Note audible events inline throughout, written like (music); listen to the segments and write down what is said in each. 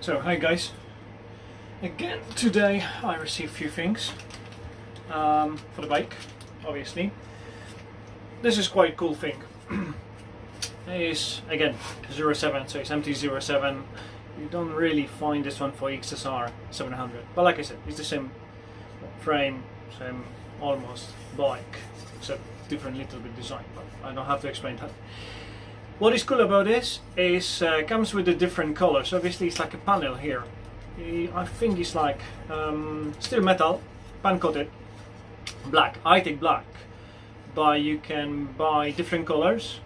So, hi guys. Again, today I received a few things um, for the bike, obviously. This is quite a cool thing. (clears throat) is again 07, so it's MT07. You don't really find this one for XSR 700, but like I said, it's the same frame, same almost bike, except different little bit design. But I don't have to explain that. What is cool about this is uh, comes with the different colors. Obviously, it's like a panel here. I think it's like um, still metal, pan coated, black. I take black, but you can buy different colors.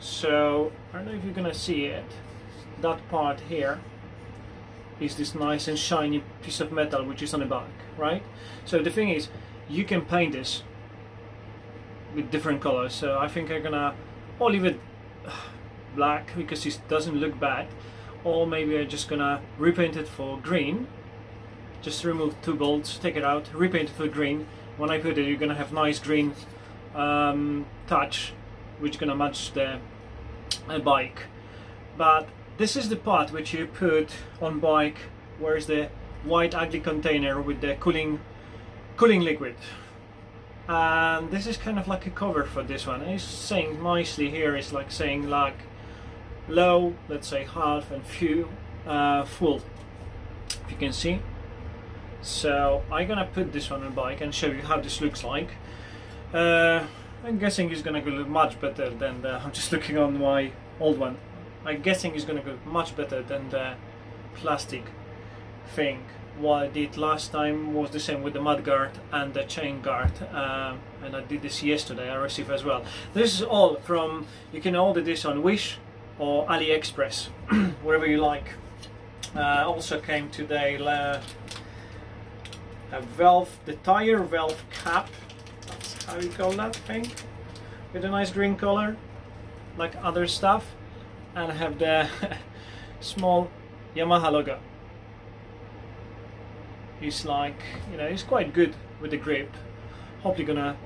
So I don't know if you're gonna see it. That part here is this nice and shiny piece of metal which is on the back, right? So the thing is, you can paint this with different colors. So I think I'm gonna, leave it black because it doesn't look bad. Or maybe I'm just gonna repaint it for green. Just remove two bolts take it out repaint it for green. When I put it you're gonna have nice green um, touch which gonna match the uh, bike. But this is the part which you put on bike where is the white ugly container with the cooling cooling liquid and this is kind of like a cover for this one. It's saying nicely here it's like saying like low let's say half and few uh, full if you can see. So I'm gonna put this one on the bike and show you how this looks like. Uh, I'm guessing it's gonna look much better than the, (laughs) I'm just looking on my old one. I'm guessing it's gonna go much better than the plastic thing. What I did last time was the same with the mud guard and the chain guard um, and I did this yesterday. I received as well. This is all from you can order this on Wish or AliExpress (clears throat) wherever you like. Uh, also came today uh, a valve the tire valve cap. That's how you call that thing. With a nice green color like other stuff. And I have the (laughs) small Yamaha logo he's like you know he's quite good with the grip. Hopefully gonna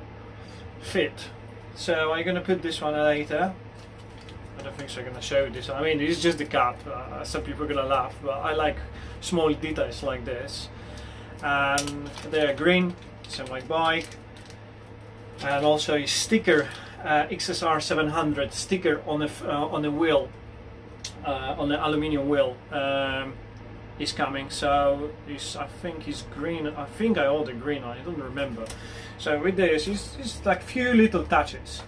fit. So I'm gonna put this one later? I don't think so I'm gonna show this I mean it's just the cap. Uh, some people are gonna laugh but I like small details like this. And they're green so my bike. And also a sticker uh, XSR 700 sticker on the uh, on the wheel uh, on the aluminium wheel. Um, is coming. So I think it's green. I think I ordered green. I don't remember. So with this it's, it's like few little touches.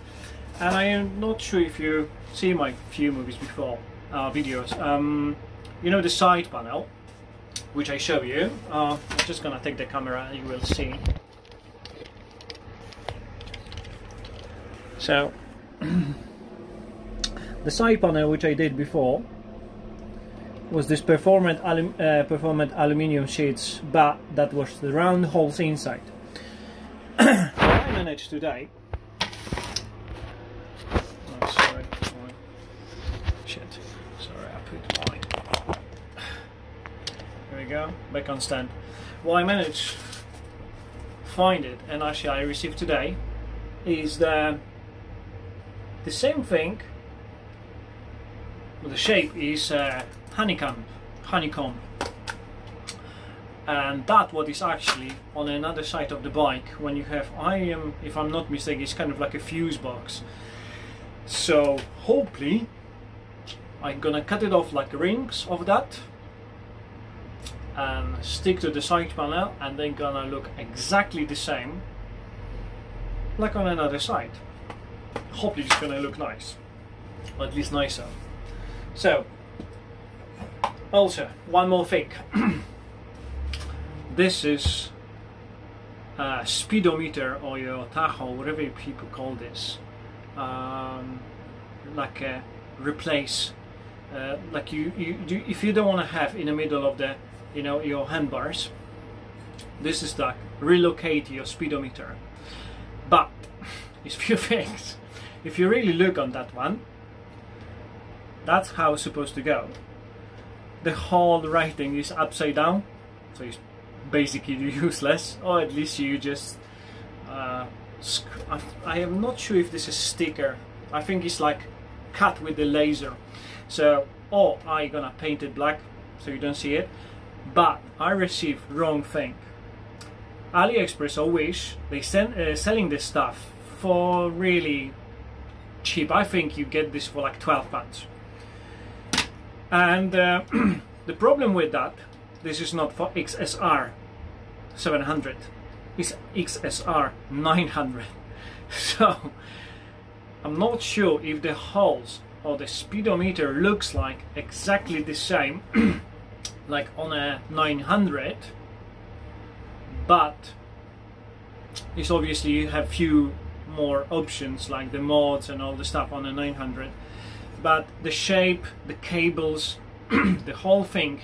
And I am not sure if you see my few movies before uh, videos. Um, you know the side panel which I show you? Uh, I'm just gonna take the camera. And you will see. So (clears throat) the side panel which I did before was this performant, alum, uh, performant aluminium sheets but that was the round holes inside. (coughs) I managed today oh, sorry shit. Sorry I put my here we go back on stand. What I managed find it and actually I received today is the the same thing the shape is uh, honeycomb honeycomb. And that what is actually on another side of the bike when you have I am if I'm not mistaken it's kind of like a fuse box. So hopefully I'm gonna cut it off like rings of that and stick to the side panel and then gonna look exactly the same like on another side. Hopefully it's gonna look nice or at least nicer so also, one more thing. (clears throat) this is a speedometer or your tacho, whatever people call this. Um, like a replace, uh, like you, you, you, if you don't want to have in the middle of the, you know, your handbars, this is like relocate your speedometer. But it's few things. If you really look on that one, that's how it's supposed to go. The whole writing is upside down so it's basically (laughs) useless or at least you just uh, I am not sure if this is sticker. I think it's like cut with the laser. So or I gonna paint it black so you don't see it. But I received wrong thing. AliExpress or Wish they send uh, selling this stuff for really cheap. I think you get this for like 12 pounds and uh, (clears throat) the problem with that this is not for XSR 700 it's XSR 900 (laughs) so I'm not sure if the holes or the speedometer looks like exactly the same (clears throat) like on a 900 but it's obviously you have few more options like the mods and all the stuff on a 900 but the shape the cables (clears throat) the whole thing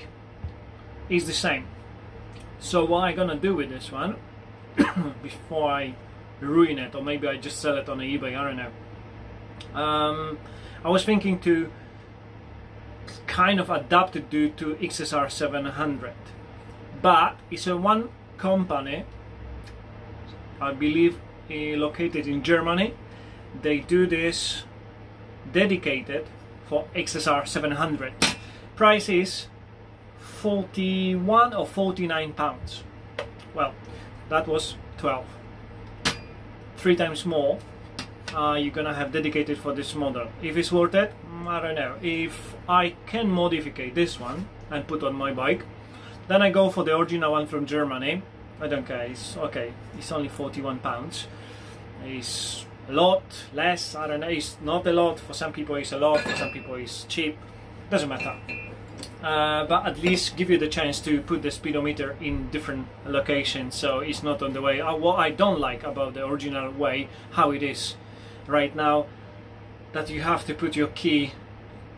is the same. So what I'm gonna do with this one (clears throat) before I ruin it or maybe I just sell it on eBay I don't know. Um, I was thinking to kind of adapt it to, to XSR 700 but it's a one company I believe uh, located in Germany. They do this dedicated for XSR 700 price is 41 or 49 pounds. Well that was 12 three times more uh, you're gonna have dedicated for this model. If it's worth it mm, I don't know. If I can modify this one and put on my bike then I go for the original one from Germany. I don't care it's okay. It's only 41 pounds. It's a lot less I don't know it's not a lot for some people it's a lot for some people it's cheap doesn't matter. Uh, but at least give you the chance to put the speedometer in different locations so it's not on the way. Uh, what I don't like about the original way how it is right now that you have to put your key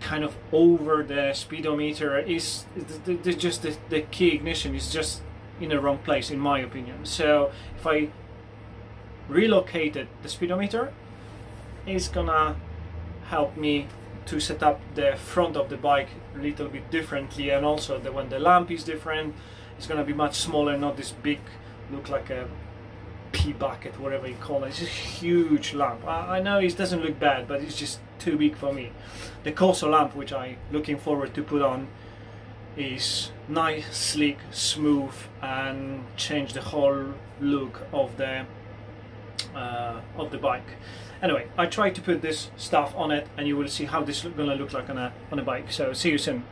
kind of over the speedometer is just the, the key ignition is just in the wrong place in my opinion. So if I relocated the speedometer is gonna help me to set up the front of the bike a little bit differently and also the, when the lamp is different it's gonna be much smaller not this big look like a pea bucket whatever you call it. It's a huge lamp. I, I know it doesn't look bad but it's just too big for me. The Corso lamp which I'm looking forward to put on is nice sleek smooth and change the whole look of the uh, of the bike. Anyway I try to put this stuff on it and you will see how this is gonna look like on a on a bike. So see you soon